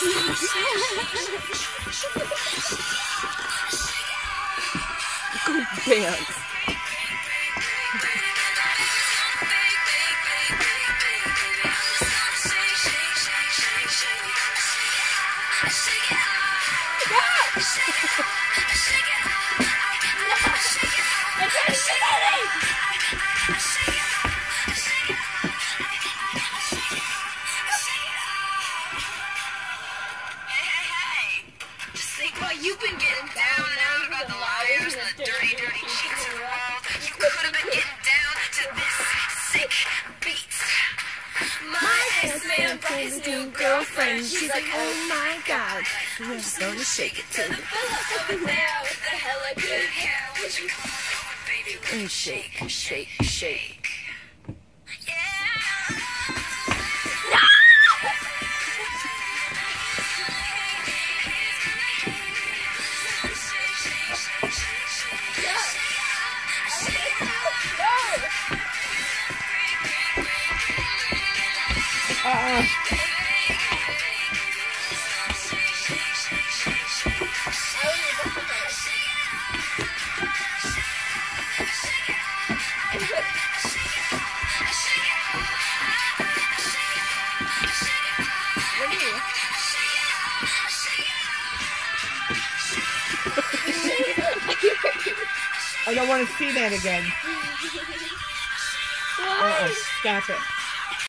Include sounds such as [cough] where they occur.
Go dance. You've been getting down and out about the liars and the dirty, dirty cheats in the world. You could have been getting down to this sick beat. My ex-man brought his new girlfriend. She's like, oh, oh my god. I'm just gonna shake it till The fella over there with the hella good hair. Would you come on, baby? and shake, shake, shake. Don't want to see that again. [laughs] Uh-uh. Stop it.